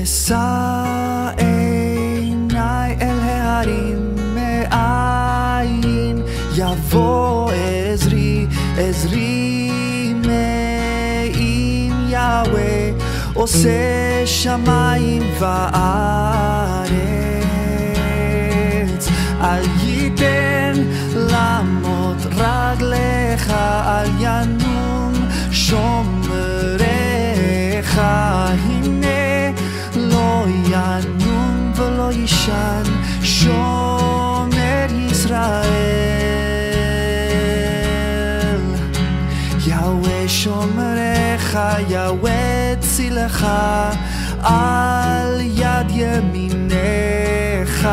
אשא עיניי אל ההרים מאין יבוא עזרי, עזרי מעם יהוה עושה שמיים וארץ אל ייתן ינום ולא יישן שומר ישראל יהוה שומריך יהוה צילך על יד ימינך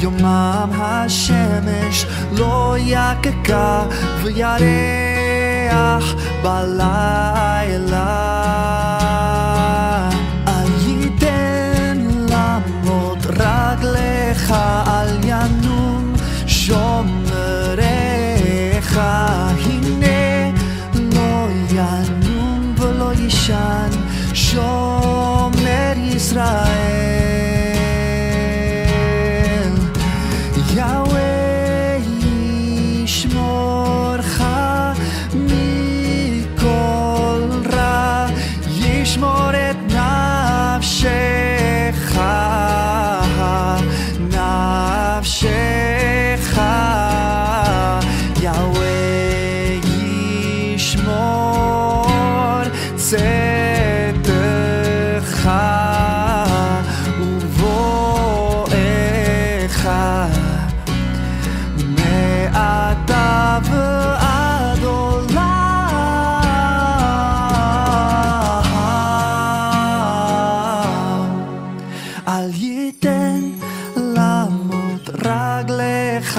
יומם השמש לא יככה וירח בלילה away.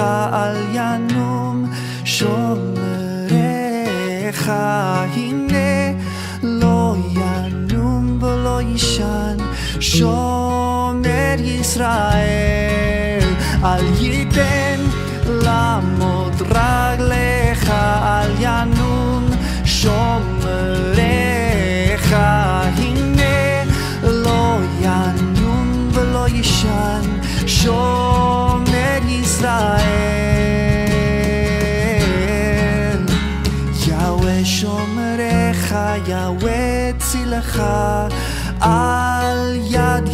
רגליך אל ינום שומריך הנה לא ינום ולא יישן שומר ישראל אל ייתן יהוה שומרך, יהוה צילך, על יד